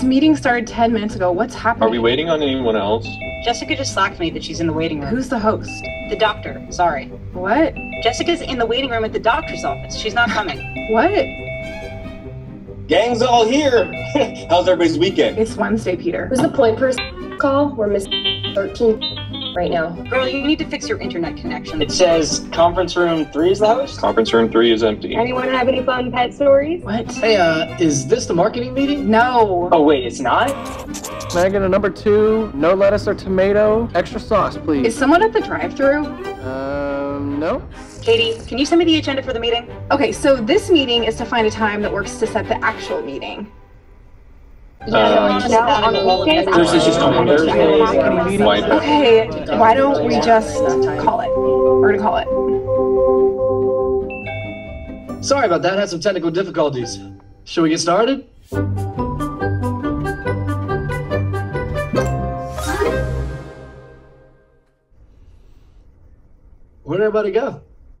This meeting started 10 minutes ago. What's happening? Are we waiting on anyone else? Jessica just slacked me that she's in the waiting room. Who's the host? The doctor. Sorry. What? Jessica's in the waiting room at the doctor's office. She's not coming. What? Gang's all here. How's everybody's weekend? It's Wednesday, Peter. Who's the point person call? We're missing 13 right now. Girl, you need to fix your internet connection. It says conference room three is the host. Conference room three is empty. Anyone have any fun pet stories? What? Hey, uh, is this the marketing meeting? No. Oh wait, it's not. Can I get a number two? No lettuce or tomato. Extra sauce, please. Is someone at the drive-through? Um, no. Katie, can you send me the agenda for the meeting? Okay, so this meeting is to find a time that works to set the actual meeting. Um, Now, on the weekdays, Thursday's just on Thursday. Why- Okay, why don't we just call it? We're gonna call it. Sorry about that. I Had some technical difficulties. Should we get started? Where'd everybody go?